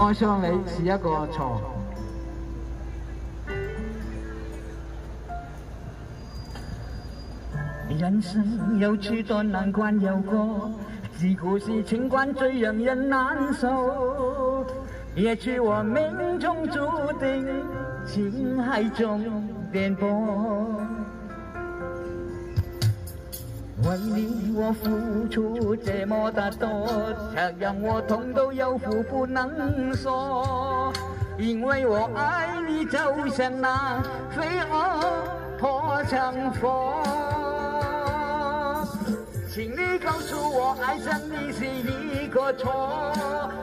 爱上你是一个错。人生有许多难关要过，几乎是情关最让人难受。也许我命中注定情海中颠簸。为你我付出这么的多，却让我痛都有苦不能说。因为我爱你，就像那飞蛾破墙风。请你告诉我，爱上你是一个错，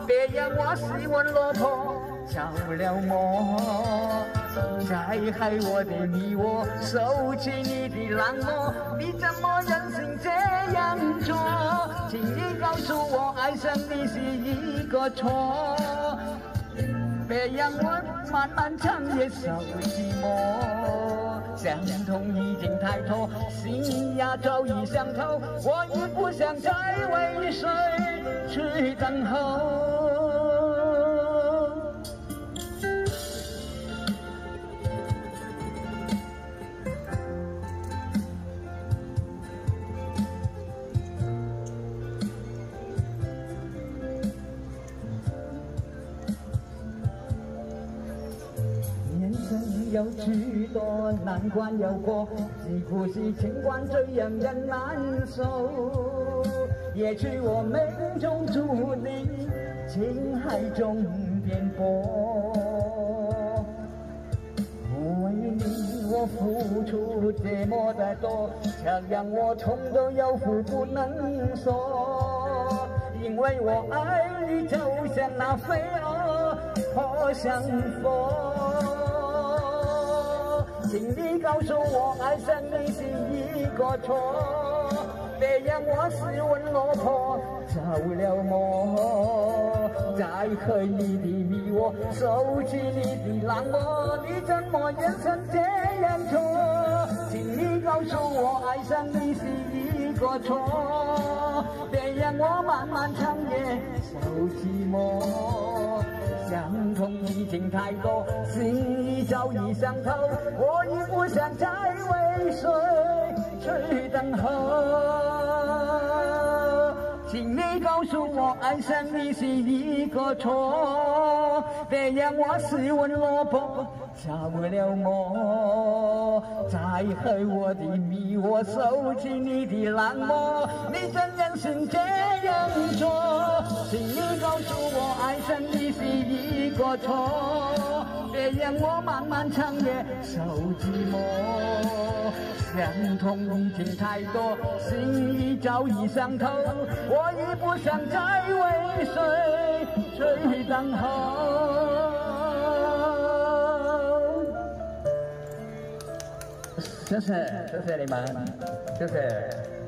别让我失魂落魄着了魔。再害我的你我，受起你的冷漠，你怎么忍个错，别让我漫漫长夜受寂寞。伤痛已经太多，心呀早已伤透，我已不想再为谁去等候。有许多难关要过，几乎是情关最让人难受。也许我命中注定情海中颠簸，为你我付出这么的多，却让我痛都有苦不能说。因为我爱你，就像那飞蛾扑向火。请你告诉我，爱上你是一个错，别让我失魂落魄着了魔。再恨你的迷惑，收起你的冷漠，你怎么忍成这样做？请你告诉我，爱上你是一个错，别让我漫漫长夜受寂寞。伤痛已经太多，心已早已伤透，我已不想再为谁去等候。请你告诉我，爱上你是一个错，别让我失魂落魄着了魔。再害我的迷惑，受起你的冷漠，你怎忍心这样做？请你告诉我，爱上你是一个错，别让我漫漫长夜受寂寞。伤痛已经太多，心已早已伤透，我已不想再为谁去等候。谢谢，谢谢你们，谢谢。